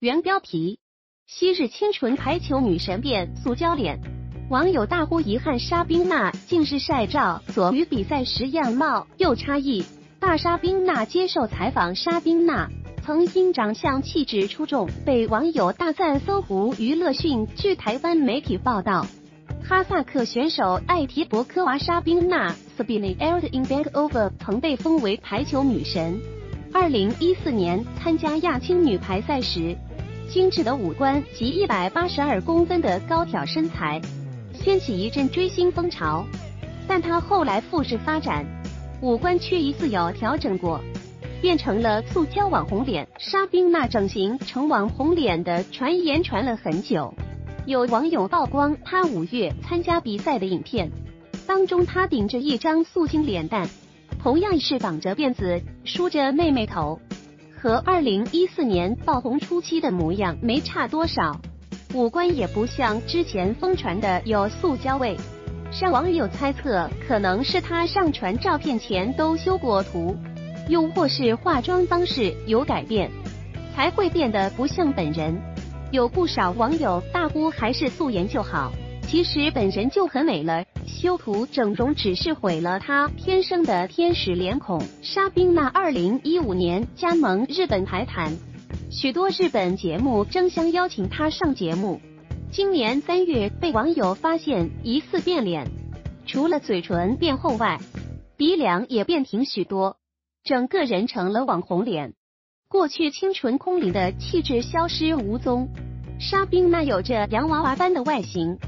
原标题：昔日清纯排球女神变塑胶脸，网友大呼遗憾，沙宾娜竟是晒照，左与比赛时样貌有差异。大沙宾娜接受采访，沙宾娜曾因长相气质出众被网友大赞。搜狐娱乐讯，据台湾媒体报道。哈萨克选手艾提博科娃沙宾娜 （Sabina Erdinbekova） 曾被封为排球女神。二零一四年参加亚青女排赛时，精致的五官及一百八十二公分的高挑身材，掀起一阵追星风潮。但她后来复试发展，五官却一次有调整过，变成了塑胶网红脸。沙冰娜整形成网红脸的传言传了很久。有网友曝光她五月参加比赛的影片，当中她顶着一张素净脸蛋，同样是绑着辫子，梳着妹妹头，和二零一四年爆红初期的模样没差多少，五官也不像之前疯传的有塑胶味，让网友猜测可能是她上传照片前都修过图，又或是化妆方式有改变，才会变得不像本人。有不少网友大呼还是素颜就好，其实本人就很美了，修图整容只是毁了她天生的天使脸孔。沙宾娜二零一五年加盟日本台坛，许多日本节目争相邀请她上节目。今年三月被网友发现疑似变脸，除了嘴唇变厚外，鼻梁也变挺许多，整个人成了网红脸。过去清纯空灵的气质消失无踪，沙宾娜有着洋娃娃般的外形，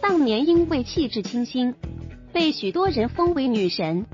当年因为气质清新，被许多人封为女神。